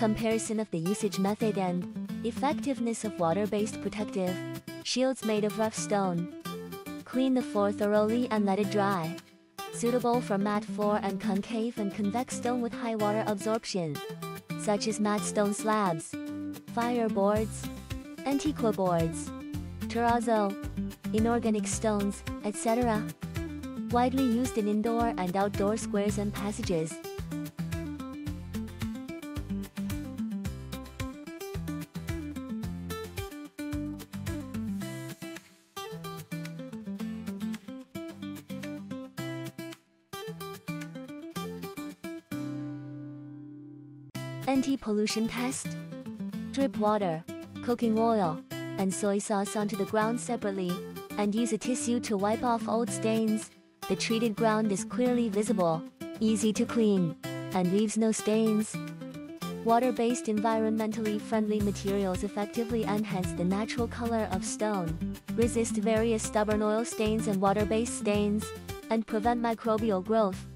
Comparison of the usage method and effectiveness of water-based protective shields made of rough stone. Clean the floor thoroughly and let it dry. Suitable for matte floor and concave and convex stone with high water absorption, such as matte stone slabs, fireboards, antiqua boards, terrazzo, inorganic stones, etc. Widely used in indoor and outdoor squares and passages. Anti-pollution test. Drip water, cooking oil, and soy sauce onto the ground separately, and use a tissue to wipe off old stains. The treated ground is clearly visible, easy to clean, and leaves no stains. Water-based environmentally friendly materials effectively enhance the natural color of stone, resist various stubborn oil stains and water-based stains, and prevent microbial growth.